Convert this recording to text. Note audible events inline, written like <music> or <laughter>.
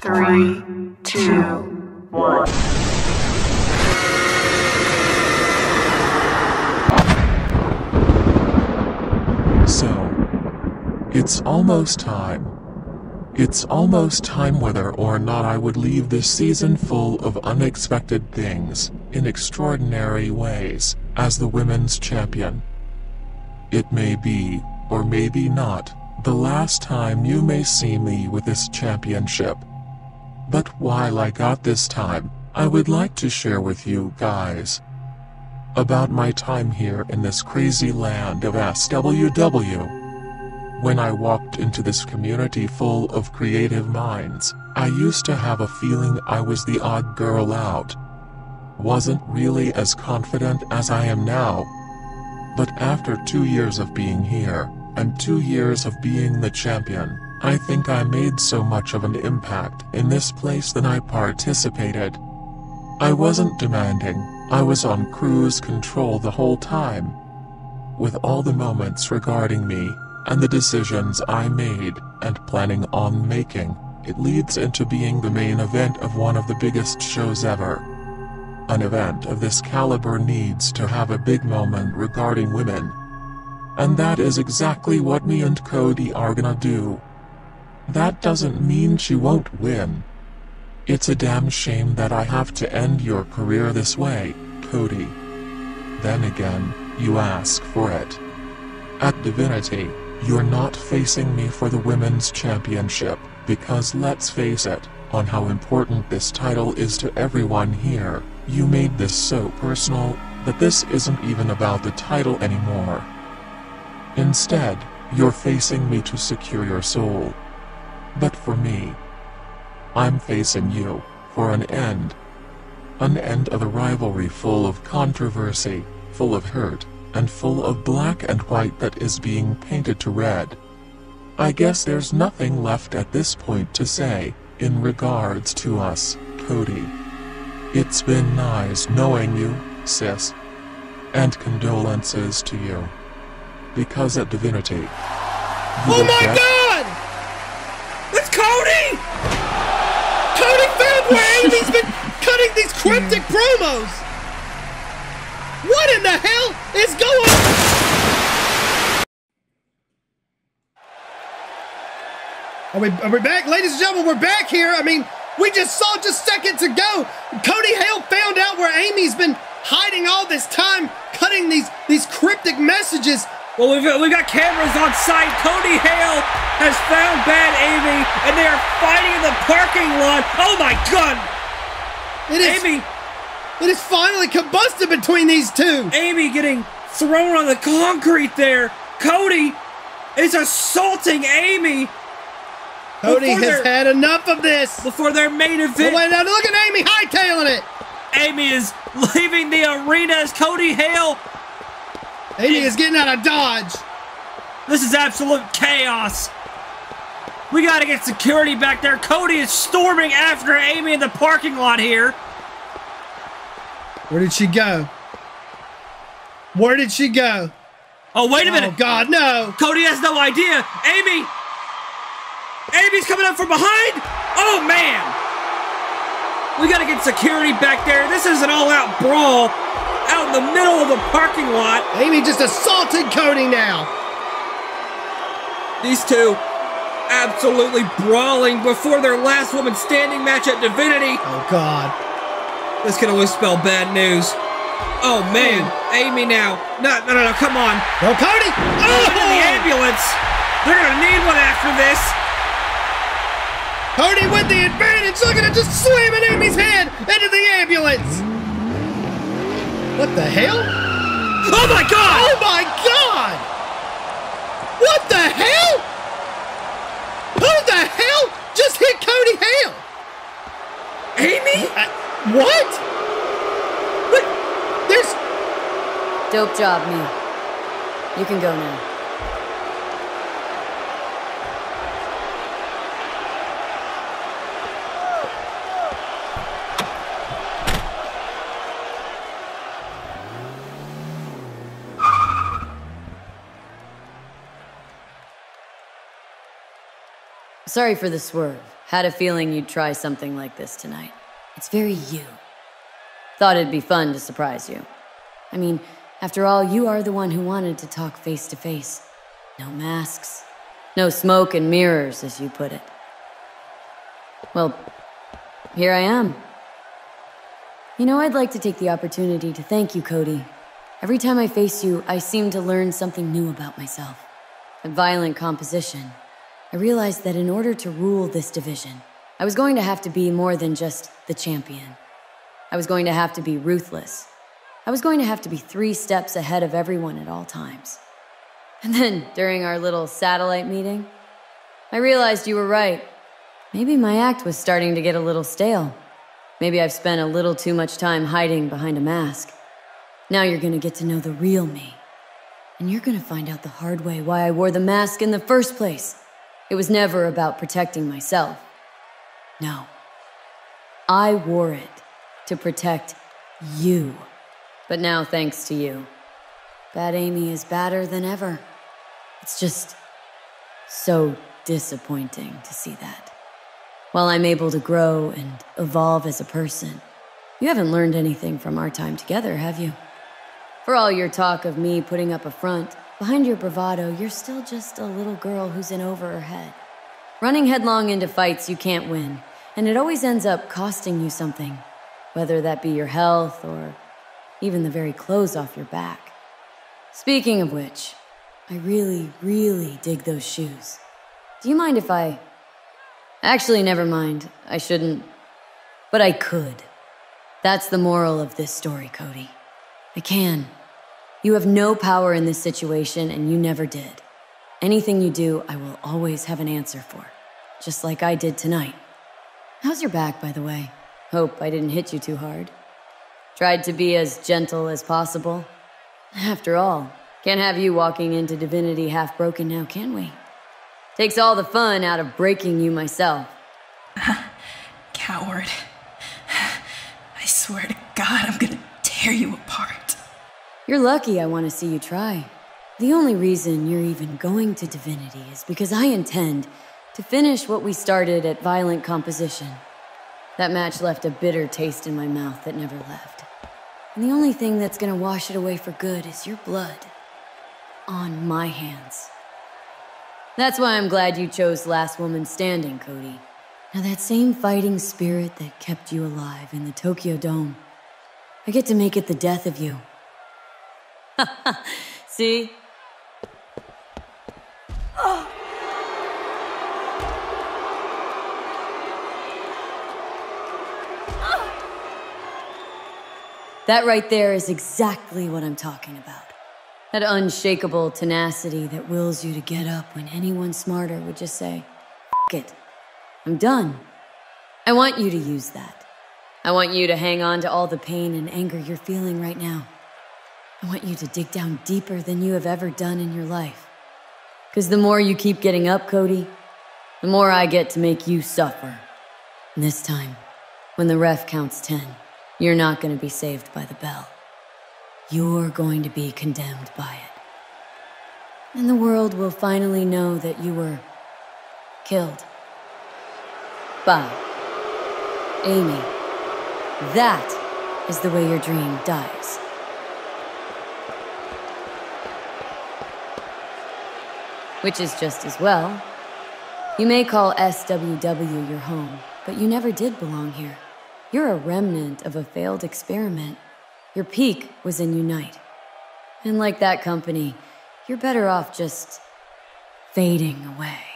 Three, two, one. So, it's almost time. It's almost time whether or not I would leave this season full of unexpected things, in extraordinary ways, as the women's champion. It may be, or maybe not, the last time you may see me with this championship. But while I got this time, I would like to share with you guys about my time here in this crazy land of SWW. When I walked into this community full of creative minds, I used to have a feeling I was the odd girl out. Wasn't really as confident as I am now. But after two years of being here, and two years of being the champion, I think I made so much of an impact in this place that I participated. I wasn't demanding, I was on cruise control the whole time. With all the moments regarding me, and the decisions I made and planning on making, it leads into being the main event of one of the biggest shows ever. An event of this caliber needs to have a big moment regarding women. And that is exactly what me and Cody are gonna do. That doesn't mean she won't win. It's a damn shame that I have to end your career this way, Cody. Then again, you ask for it. At Divinity, you're not facing me for the Women's Championship, because let's face it, on how important this title is to everyone here, you made this so personal that this isn't even about the title anymore. Instead, you're facing me to secure your soul. But for me, I'm facing you for an end. An end of a rivalry full of controversy, full of hurt, and full of black and white that is being painted to red. I guess there's nothing left at this point to say, in regards to us, Cody. It's been nice knowing you, sis. And condolences to you. Because at Divinity, you Oh my get- god! It's Cody! Cody found where <laughs> Amy's been cutting these cryptic promos! What in the hell is going Are we, are we back? Ladies and gentlemen, we're back here. I mean, we just saw just seconds ago. Cody Hale found out where Amy's been hiding all this time, cutting these, these cryptic messages. Well, we've, we've got cameras on site. Cody Hale has found Bad Amy, and they are fighting in the parking lot. Oh my God! It is, Amy, it is finally combusted between these two. Amy getting thrown on the concrete there. Cody is assaulting Amy Cody has had enough of this. before their main Oh, event. wait, now look at Amy hightailing it. Amy is leaving the arena as Cody Hale. Amy is getting out of dodge. This is absolute chaos. We gotta get security back there. Cody is storming after Amy in the parking lot here. Where did she go? Where did she go? Oh, wait a minute. Oh God, no! Cody has no idea. Amy! Amy's coming up from behind! Oh, man! We gotta get security back there. This is an all out brawl out in the middle of the parking lot. Amy just assaulted Cody now. These two absolutely brawling before their last woman standing match at Divinity. Oh God. This can only spell bad news. Oh, man. Amy now. No, no, no, no, come on. No, Cody! Oh, into the ambulance. They're gonna need one after this. Cody with the advantage. Look at it, just slamming Amy's head into the ambulance. What the hell? Oh, my God! Oh my God! What the hell? Who the hell just hit Cody Hale? Amy? What? What? There's Dope job, me. You can go now. Sorry for the swerve. Had a feeling you'd try something like this tonight. It's very you. Thought it'd be fun to surprise you. I mean, after all, you are the one who wanted to talk face to face. No masks. No smoke and mirrors, as you put it. Well, here I am. You know, I'd like to take the opportunity to thank you, Cody. Every time I face you, I seem to learn something new about myself. A violent composition. I realized that in order to rule this division, I was going to have to be more than just the champion. I was going to have to be ruthless. I was going to have to be three steps ahead of everyone at all times. And then, during our little satellite meeting, I realized you were right. Maybe my act was starting to get a little stale. Maybe I've spent a little too much time hiding behind a mask. Now you're gonna get to know the real me. And you're gonna find out the hard way why I wore the mask in the first place. It was never about protecting myself. No. I wore it to protect you. But now, thanks to you, Bad Amy is badder than ever. It's just so disappointing to see that. While I'm able to grow and evolve as a person, you haven't learned anything from our time together, have you? For all your talk of me putting up a front, behind your bravado, you're still just a little girl who's in over her head. Running headlong into fights you can't win, and it always ends up costing you something, whether that be your health or even the very clothes off your back. Speaking of which, I really, really dig those shoes. Do you mind if I Actually, never mind. I shouldn't. But I could. That's the moral of this story, Cody. I can. You have no power in this situation, and you never did. Anything you do, I will always have an answer for. Just like I did tonight. How's your back, by the way? Hope I didn't hit you too hard. Tried to be as gentle as possible. After all, can't have you walking into divinity half broken now, can we? Takes all the fun out of breaking you myself. <laughs> Coward. <sighs> I swear to God, I'm gonna tear you apart. You're lucky I want to see you try. The only reason you're even going to Divinity is because I intend to finish what we started at Violent Composition. That match left a bitter taste in my mouth that never left. And the only thing that's gonna wash it away for good is your blood. On my hands. That's why I'm glad you chose Last Woman Standing, Cody. Now, that same fighting spirit that kept you alive in the Tokyo Dome, I get to make it the death of you. <laughs> See? That right there is exactly what I'm talking about. That unshakable tenacity that wills you to get up when anyone smarter would just say, F it, I'm done. I want you to use that. I want you to hang on to all the pain and anger you're feeling right now. I want you to dig down deeper than you have ever done in your life. Because the more you keep getting up, Cody, the more I get to make you suffer. And this time, when the ref counts 10, you're not going to be saved by the bell. You're going to be condemned by it. And the world will finally know that you were killed by Amy. That is the way your dream dies. Which is just as well. You may call SWW your home, but you never did belong here. You're a remnant of a failed experiment your peak was in Unite. And like that company, you're better off just fading away.